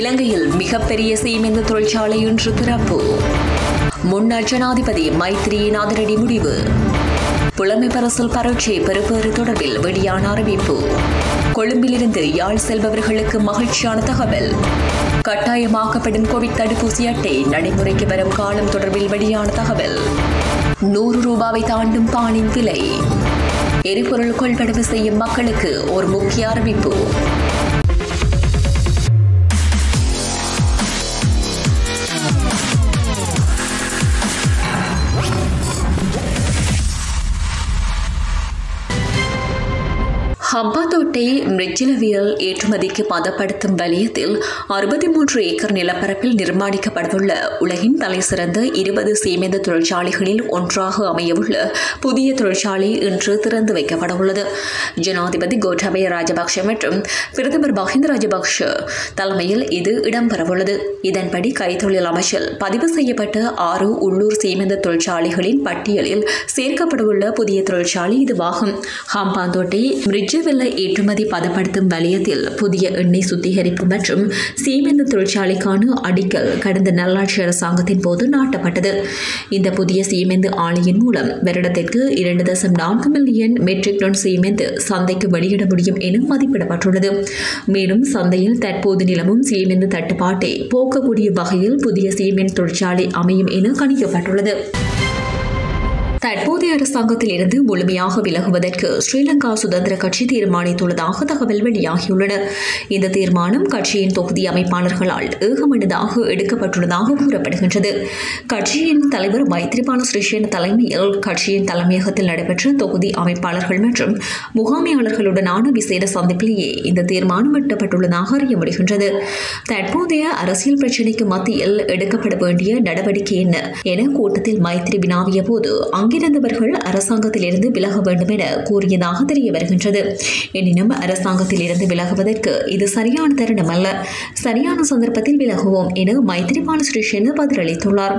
இலங்கையில் மிகப்பெரிய சீமெந்த தொழிற்சாலை இன்று திறப்பு. முன்னாள் ஜனாதிபதி மைத்ரியின் அதிரடி முடிவு. புலமை பரசல் பரட்சி பெறுபேறு தொடர்பில் வெளியான அறிவிப்பு. கொழும்பிலிருந்து யாழ் செல்பவர்களுக்கு மகிழ்ச்சியான தகவல். கட்டாயமாக்கப்படும் கோவிட் தடுப்பூசி அட்டை நடைமுறைக்கு வரும் காலம் தொடர்பில் வெளியான தகவல். நூறு ரூபாவை தாண்டும் பானின் விலை. எரிபொருள் கொள்வனவு செய்யும் மக்களுக்கு ஒரு முக்கிய அறிவிப்பு. ஹம்பாந்தோட்டை மிருஜிலவியல் ஏற்றுமதிக்கு பதப்படுத்தும் வலயத்தில் அறுபத்தி மூன்று ஏக்கர் நிலப்பரப்பில் நிர்மாணிக்கப்படவுள்ள உலகின் தலைசிறந்த இருபது சீமெந்த தொழிற்சாலைகளில் ஒன்றாக அமையவுள்ள புதிய தொழிற்சாலை இன்று திறந்து வைக்கப்படவுள்ளது. ஜனாதிபதி கோட்டாபய ராஜபக்ஷ மற்றும் பிரதமர் மஹிந்த ராஜபக்ஷ தலைமையில் இது இடம்பெறவுள்ளது. இதன்படி கைத்தொழில் அமைச்சில் பதிவு செய்யப்பட்ட ஆறு உள்ளூர் சீமெந்த தொழிற்சாலைகளின் பட்டியலில் சேர்க்கப்படவுள்ள புதிய தொழிற்சாலை இதுவாகும். ஹாம்பாந்தோட்டை மிருஜவில்லை ஏற்று ஏற்றுமதி பதப்படுத்தும் வலயத்தில் புதிய எண்ணெய் சுத்திகரிப்பு மற்றும் சீமெந்து தொழிற்சாலைக்கான அடிக்கல் கடந்த நல்லாட்சி அரசாங்கத்தின் போது நாட்டப்பட்டது. இந்த புதிய சீமெந்து ஆலையின் மூலம் வருடத்திற்கு இரண்டு தசம் நான்கு மில்லியன் மெட்ரிக் டன் சீமெந்து சந்தைக்கு வெளியிட முடியும் என மதிப்பிடப்பட்டுள்ளது. மேலும் சந்தையில் தற்போது நிலவும் சீமெந்து தட்டுப்பாட்டை போக்கக்கூடிய வகையில் புதிய சீமெண்ட் தொழிற்சாலை அமையும் என கணிக்கப்பட்டுள்ளது. தற்போதைய அரசாங்கத்தில் இருந்து முழுமையாக விலகுவதற்கு ஸ்ரீலங்கா சுதந்திர கட்சி தீர்மானித்துள்ளதாக தகவல் வெளியாகியுள்ளன. இந்த தீர்மானம் கட்சியின் தொகுதி அமைப்பாளர்களால் ஏகமனதாக எடுக்கப்பட்டுள்ளதாக கூறப்படுகின்றது. கட்சியின் தலைவர் மைத்ரிபால சிறிசேன தலைமையில் கட்சியின் தலைமையகத்தில் நடைபெற்ற தொகுதி அமைப்பாளர்கள் மற்றும் முகாமையாளர்களுடனான விசேட சந்திப்பிலேயே இந்த தீர்மானம் எட்டப்பட்டுள்ளதாக அறிய முடிகின்றது. தற்போதைய அரசியல் பிரச்சினைக்கு மத்தியில் எடுக்கப்பட வேண்டிய நடவடிக்கை என்ன? என கூட்டத்தில் மைத்ரி வினாவிய போது அங்கிருந்தவர்கள் அரசாங்கத்திலிருந்து விலக வேண்டும் என கூறியதாக தெரிய வருகின்றது. எனினும் அரசாங்கத்திலிருந்து விலகுவதற்கு இது சரியான தருணம் அல்ல. சரியான சந்தர்ப்பத்தில் விலகுவோம் என மைத்ரிபால சிறிசேன பதிலளித்துள்ளார்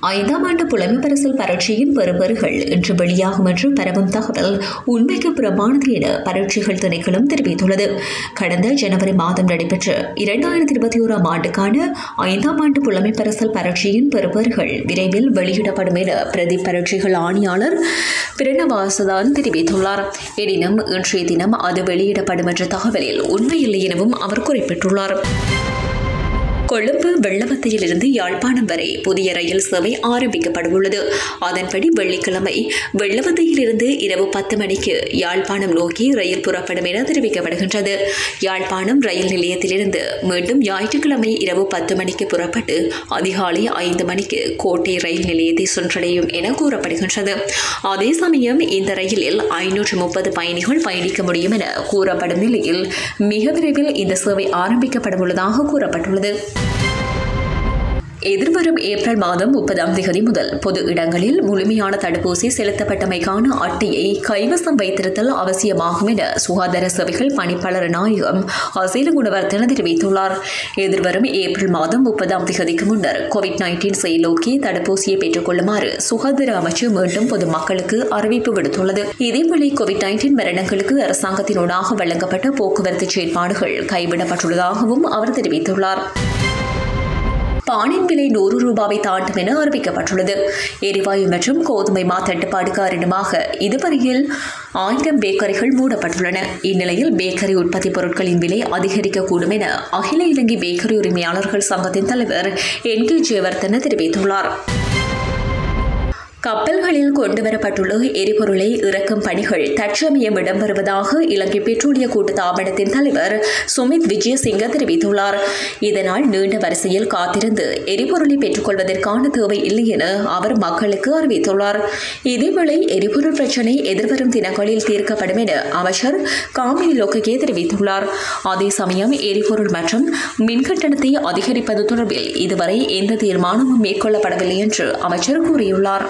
ஐந்தாம் ஆண்டு புலமை பரிசல் பரீட்சையின் இன்று வெளியாகும் என்று பரவும் தகவல் உண்மைக்கு புறமானது என பரீட்சைகள் திணைக்களம் தெரிவித்துள்ளது. கடந்த ஜனவரி மாதம் நடைபெற்ற இரண்டாயிரத்தி இருபத்தி ஓராம் ஆண்டுக்கான ஐந்தாம் ஆண்டு புலமை பரிசல் பரீட்சையின் விரைவில் வெளியிடப்படும் என பிரதி பரீட்சைகள் ஆணையாளர் பிரணவாசதான் தெரிவித்துள்ளார். எனினும் இன்றைய தினம் அது வெளியிடப்படும் என்ற தகவலில் உண்மையில்லை எனவும் அவர் குறிப்பிட்டுள்ளார். கொழும்பு வெள்ளவத்தையிலிருந்து யாழ்ப்பாணம் வரை புதிய ரயில் சேவை ஆரம்பிக்கப்படவுள்ளது அதன்படி வெள்ளிக்கிழமை வெள்ளவத்தையிலிருந்து இரவு பத்து மணிக்கு யாழ்ப்பாணம் நோக்கி ரயில் புறப்படும் என தெரிவிக்கப்படுகின்றது. யாழ்ப்பாணம் ரயில் நிலையத்திலிருந்து மீண்டும் ஞாயிற்றுக்கிழமை இரவு பத்து மணிக்கு புறப்பட்டு அதிகாலை ஐந்து மணிக்கு கோட்டை ரயில் நிலையத்தை சென்றடையும் என கூறப்படுகின்றது. அதே சமயம் இந்த ரயிலில் ஐநூற்று முப்பது பயணிகள் பயணிக்க முடியும் என கூறப்படும் நிலையில் மிக விரைவில் இந்த சேவை ஆரம்பிக்கப்படவுள்ளதாக கூறப்பட்டுள்ளது. எதிர்வரும் ஏப்ரல் மாதம் முப்பதாம் தேதி முதல் பொது இடங்களில் முழுமையான தடுப்பூசி செலுத்தப்பட்டமைக்கான அட்டையை கைவசம் வைத்திருத்தல் அவசியமாகும் என சுகாதார சபைகள் பணிப்பாளர் நாயகம் அசீல குணவர்த்தன தெரிவித்துள்ளார். எதிர்வரும் ஏப்ரல் மாதம் முப்பதாம் தேதிக்கு முன்னர் கோவிட் நைன்டீன் செயலோக்கி தடுப்பூசியை பெற்றுக் கொள்ளுமாறு சுகாதார அமைச்சு மீண்டும் பொதுமக்களுக்கு அறிவிப்பு விடுத்துள்ளது. இதேவேளை கோவிட் நைன்டீன் மரணங்களுக்கு அரசாங்கத்தினூடாக வழங்கப்பட்ட போக்குவரத்து செயற்பாடுகள் கைவிடப்பட்டுள்ளதாகவும் அவர் தெரிவித்துள்ளார். பானின் விலை நூறு ரூபாவை தாண்டும் என அறிவிக்கப்பட்டுள்ளது. எரிவாயு மற்றும் கோதுமை மா தட்டுப்பாடு காரணமாக இதுவரையில் ஆயிரம் பேக்கரிகள் மூடப்பட்டுள்ளன. இந்நிலையில் பேக்கரி உற்பத்தி பொருட்களின் விலை அதிகரிக்கக்கூடும் என அகில இலங்கை பேக்கரி உரிமையாளர்கள் சங்கத்தின் தலைவர் என் கே ஜெயவர்தன தெரிவித்துள்ளார். கப்பல்களில் கொண்டுவரப்பட்டுள்ள எரிபொருளை இறக்கும் பணிகள் தற்சமயம் இடம்பெறுவதாக இலங்கை பெட்ரோலிய கூட்டுத்தாபனத்தின் தலைவர் சுமித் விஜயசிங்க தெரிவித்துள்ளார். இதனால் நீண்ட வரிசையில் காத்திருந்து எரிபொருளை பெற்றுக்கொள்வதற்கான தேவை இல்லை என அவர் மக்களுக்கு அறிவித்துள்ளார். இதேவேளை எரிபொருள் பிரச்சினை எதிர்வரும் தினங்களில் தீர்க்கப்படும் என அமைச்சர் காமினி லோக்ககே தெரிவித்துள்ளார். அதே சமயம் எரிபொருள் மற்றும் மின்கட்டணத்தை அதிகரிப்பது தொடர்பில் இதுவரை எந்த தீர்மானமும் மேற்கொள்ளப்படவில்லை என்று அமைச்சர் கூறியுள்ளார்.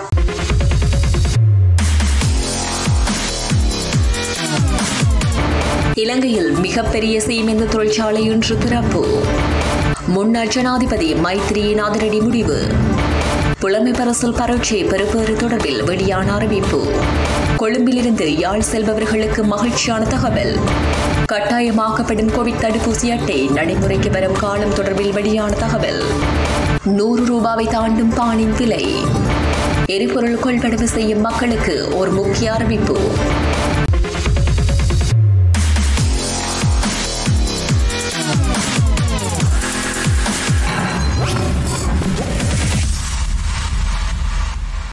இலங்கையில் மிகப்பெரிய சீமெந்த தொழிற்சாலை இன்று திறப்பு. முன்னாள் ஜனாதிபதி மைத்ரியின் அதிரடி முடிவு. புலமை பரசல் பரட்சி பெறுபேறு தொடர்பில் வெளியான அறிவிப்பு. கொழும்பிலிருந்து யாழ் செல்பவர்களுக்கு மகிழ்ச்சியான தகவல். கட்டாயமாக்கப்படும் கோவிட் தடுப்பூசி அட்டை நடைமுறைக்கு வரும் காலம் தொடர்பில் வெளியான தகவல். நூறு ரூபாவை தாண்டும் பானின் விலை. எரிபொருள் கொள்வனவு செய்யும் மக்களுக்கு ஒரு முக்கிய அறிவிப்பு.